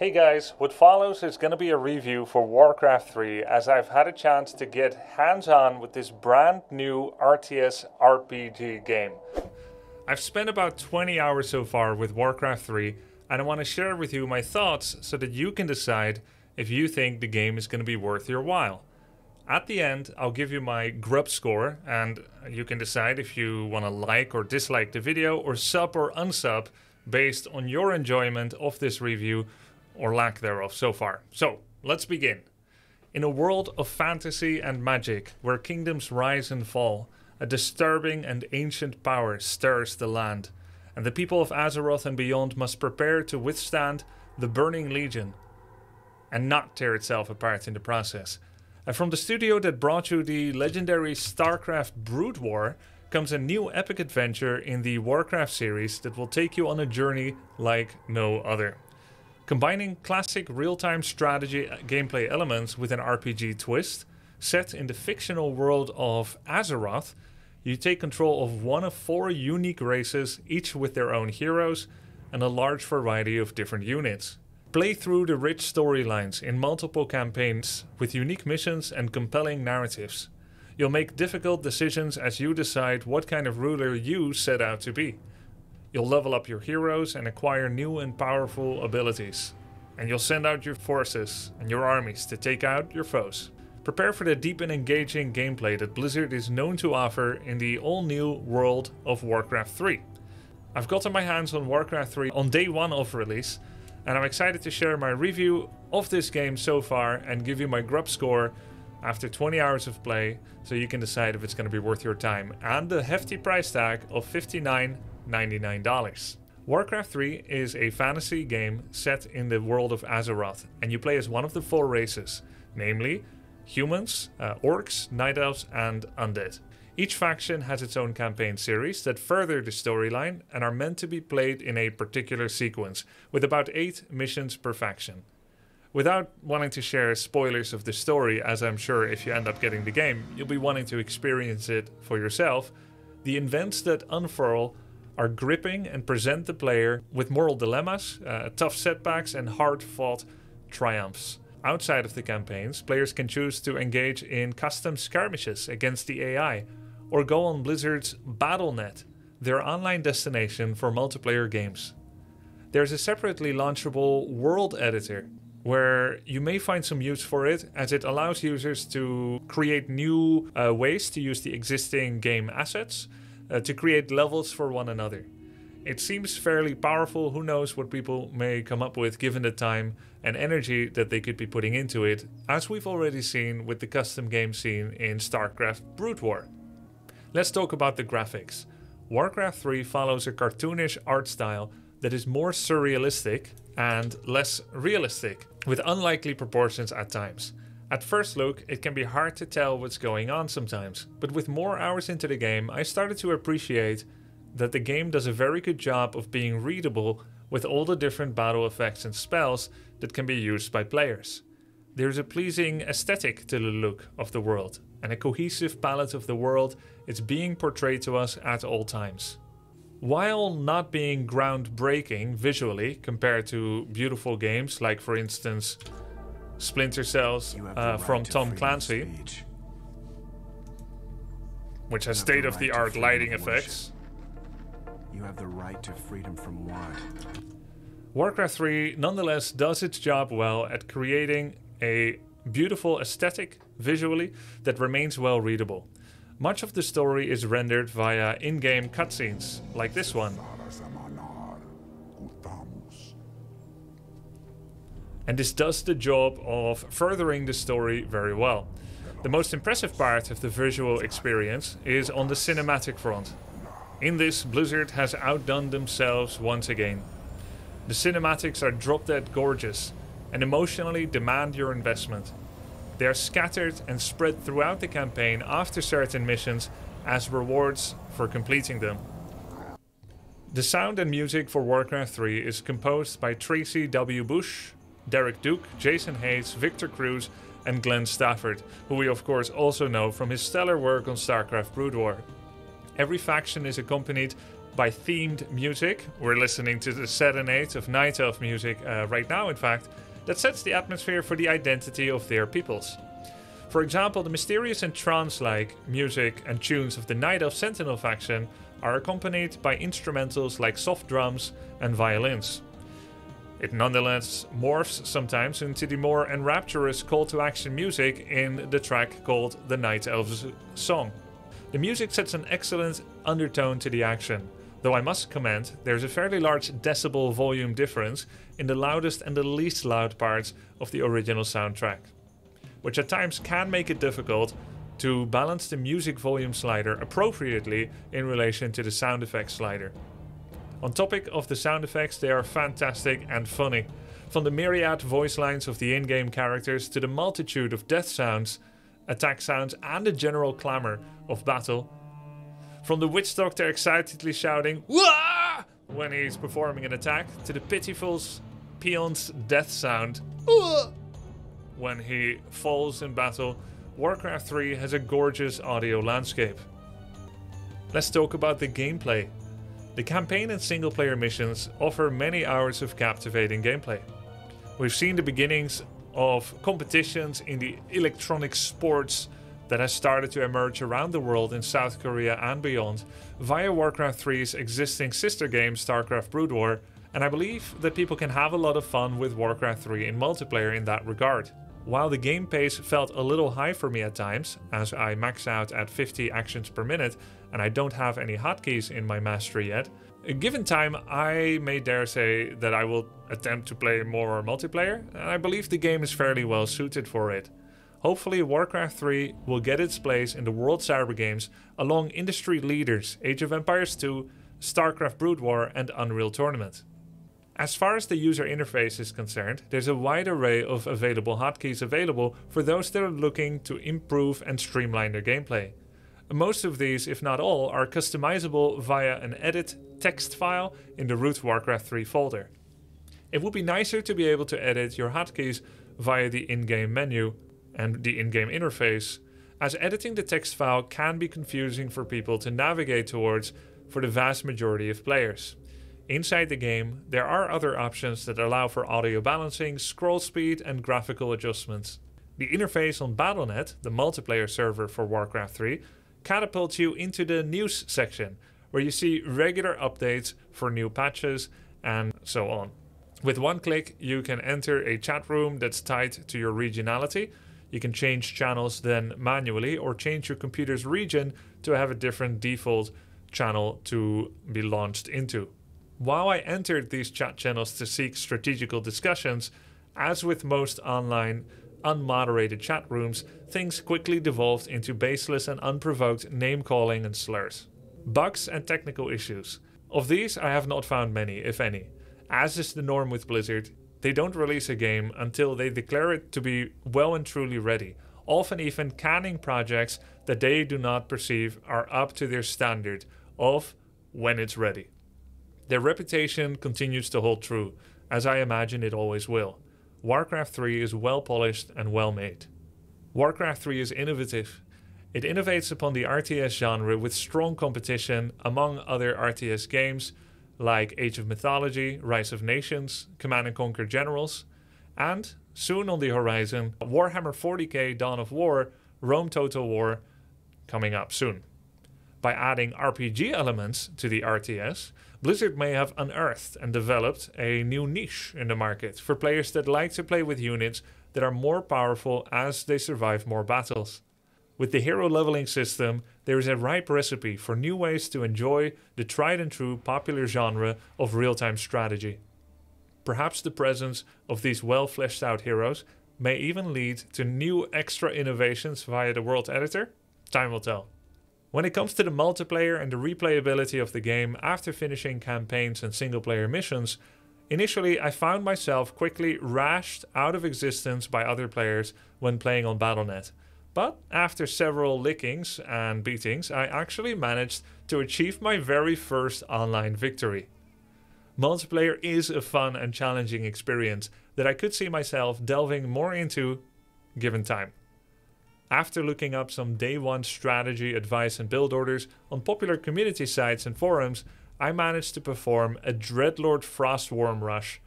Hey guys, what follows is going to be a review for Warcraft 3 as I've had a chance to get hands on with this brand new RTS RPG game. I've spent about 20 hours so far with Warcraft 3 and I want to share with you my thoughts so that you can decide if you think the game is going to be worth your while. At the end, I'll give you my grub score and you can decide if you want to like or dislike the video or sub or unsub based on your enjoyment of this review or lack thereof so far. So, let's begin. In a world of fantasy and magic, where kingdoms rise and fall, a disturbing and ancient power stirs the land, and the people of Azeroth and beyond must prepare to withstand the Burning Legion and not tear itself apart in the process. And from the studio that brought you the legendary StarCraft Brood War comes a new epic adventure in the Warcraft series that will take you on a journey like no other. Combining classic real-time strategy gameplay elements with an RPG twist, set in the fictional world of Azeroth, you take control of one of four unique races, each with their own heroes and a large variety of different units. Play through the rich storylines in multiple campaigns with unique missions and compelling narratives. You'll make difficult decisions as you decide what kind of ruler you set out to be. You'll level up your heroes and acquire new and powerful abilities. And you'll send out your forces and your armies to take out your foes. Prepare for the deep and engaging gameplay that Blizzard is known to offer in the all new world of Warcraft 3. I've gotten my hands on Warcraft 3 on day one of release, and I'm excited to share my review of this game so far and give you my grub score after 20 hours of play so you can decide if it's going to be worth your time and the hefty price tag of 59 $99. Warcraft 3 is a fantasy game set in the world of Azeroth, and you play as one of the four races, namely humans, uh, orcs, night elves, and undead. Each faction has its own campaign series that further the storyline and are meant to be played in a particular sequence, with about 8 missions per faction. Without wanting to share spoilers of the story, as I'm sure if you end up getting the game, you'll be wanting to experience it for yourself, the events that unfurl are gripping and present the player with moral dilemmas, uh, tough setbacks, and hard fought triumphs. Outside of the campaigns, players can choose to engage in custom skirmishes against the AI, or go on Blizzard's Battle.net, their online destination for multiplayer games. There's a separately launchable world editor, where you may find some use for it as it allows users to create new uh, ways to use the existing game assets uh, to create levels for one another. It seems fairly powerful. Who knows what people may come up with given the time and energy that they could be putting into it, as we've already seen with the custom game scene in StarCraft Brood War. Let's talk about the graphics. Warcraft 3 follows a cartoonish art style that is more surrealistic and less realistic, with unlikely proportions at times. At first look, it can be hard to tell what's going on sometimes, but with more hours into the game, I started to appreciate that the game does a very good job of being readable with all the different battle effects and spells that can be used by players. There's a pleasing aesthetic to the look of the world, and a cohesive palette of the world is being portrayed to us at all times. While not being groundbreaking visually compared to beautiful games like, for instance, Splinter Cells uh, right from Tom Clancy, speech. which has state of the art lighting effects. You have the right to freedom from what? Warcraft 3 nonetheless does its job well at creating a beautiful aesthetic visually that remains well readable. Much of the story is rendered via in-game cutscenes, like this one. And this does the job of furthering the story very well. The most impressive part of the visual experience is on the cinematic front. In this, Blizzard has outdone themselves once again. The cinematics are drop dead gorgeous and emotionally demand your investment. They are scattered and spread throughout the campaign after certain missions as rewards for completing them. The sound and music for Warcraft 3 is composed by Tracy W. Bush, Derek Duke, Jason Hayes, Victor Crews, and Glenn Stafford, who we of course also know from his stellar work on StarCraft Brood War. Every faction is accompanied by themed music. We're listening to the serenade of Night Elf music uh, right now, in fact, that sets the atmosphere for the identity of their peoples. For example, the mysterious and trance like music and tunes of the Night Elf Sentinel faction are accompanied by instrumentals like soft drums and violins. It nonetheless morphs sometimes into the more enrapturous call to action music in the track called The Night Elves Song. The music sets an excellent undertone to the action, though I must comment there's a fairly large decibel volume difference in the loudest and the least loud parts of the original soundtrack, which at times can make it difficult to balance the music volume slider appropriately in relation to the sound effects slider. On topic of the sound effects, they are fantastic and funny. From the myriad voice lines of the in-game characters to the multitude of death sounds, attack sounds and the general clamor of battle. From the witch doctor excitedly shouting Wah! when he's performing an attack to the pitiful peon's death sound when he falls in battle, Warcraft 3 has a gorgeous audio landscape. Let's talk about the gameplay. The campaign and single player missions offer many hours of captivating gameplay. We've seen the beginnings of competitions in the electronic sports that has started to emerge around the world in South Korea and beyond via Warcraft 3's existing sister game StarCraft Brood War, and I believe that people can have a lot of fun with Warcraft 3 in multiplayer in that regard. While the game pace felt a little high for me at times, as I max out at 50 actions per minute and I don't have any hotkeys in my mastery yet, given time, I may dare say that I will attempt to play more multiplayer, and I believe the game is fairly well suited for it. Hopefully, Warcraft 3 will get its place in the World Cyber Games along industry leaders Age of Empires 2, StarCraft Brood War, and Unreal Tournament. As far as the user interface is concerned, there's a wide array of available hotkeys available for those that are looking to improve and streamline their gameplay. Most of these, if not all, are customizable via an edit text file in the root Warcraft 3 folder. It would be nicer to be able to edit your hotkeys via the in-game menu and the in-game interface, as editing the text file can be confusing for people to navigate towards for the vast majority of players. Inside the game, there are other options that allow for audio balancing, scroll speed, and graphical adjustments. The interface on Battle.net, the multiplayer server for Warcraft 3, catapults you into the news section, where you see regular updates for new patches and so on. With one click, you can enter a chat room that's tied to your regionality. You can change channels then manually or change your computer's region to have a different default channel to be launched into. While I entered these chat channels to seek strategical discussions, as with most online unmoderated chat rooms, things quickly devolved into baseless and unprovoked name calling and slurs. Bugs and technical issues. Of these, I have not found many, if any. As is the norm with Blizzard, they don't release a game until they declare it to be well and truly ready, often even canning projects that they do not perceive are up to their standard of when it's ready. Their reputation continues to hold true, as I imagine it always will. Warcraft 3 is well polished and well made. Warcraft 3 is innovative. It innovates upon the RTS genre with strong competition among other RTS games like Age of Mythology, Rise of Nations, Command and Conquer Generals, and, soon on the horizon, Warhammer 40k Dawn of War, Rome Total War, coming up soon. By adding RPG elements to the RTS, Blizzard may have unearthed and developed a new niche in the market for players that like to play with units that are more powerful as they survive more battles. With the hero leveling system, there is a ripe recipe for new ways to enjoy the tried and true popular genre of real time strategy. Perhaps the presence of these well fleshed out heroes may even lead to new extra innovations via the world editor? Time will tell. When it comes to the multiplayer and the replayability of the game after finishing campaigns and single player missions, initially I found myself quickly rashed out of existence by other players when playing on Battle.net. But after several lickings and beatings, I actually managed to achieve my very first online victory. Multiplayer is a fun and challenging experience that I could see myself delving more into given time. After looking up some day one strategy, advice, and build orders on popular community sites and forums, I managed to perform a Dreadlord Frost Wyrm rush,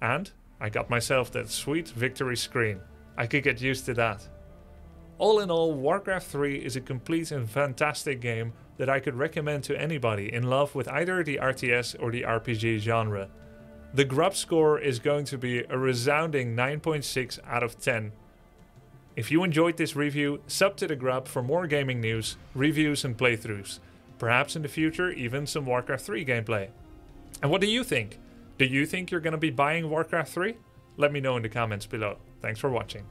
and I got myself that sweet victory screen. I could get used to that. All in all, Warcraft 3 is a complete and fantastic game that I could recommend to anybody in love with either the RTS or the RPG genre. The Grub score is going to be a resounding 9.6 out of 10. If you enjoyed this review, sub to the Grub for more gaming news, reviews and playthroughs. Perhaps in the future even some Warcraft 3 gameplay. And what do you think? Do you think you're going to be buying Warcraft 3? Let me know in the comments below. Thanks for watching.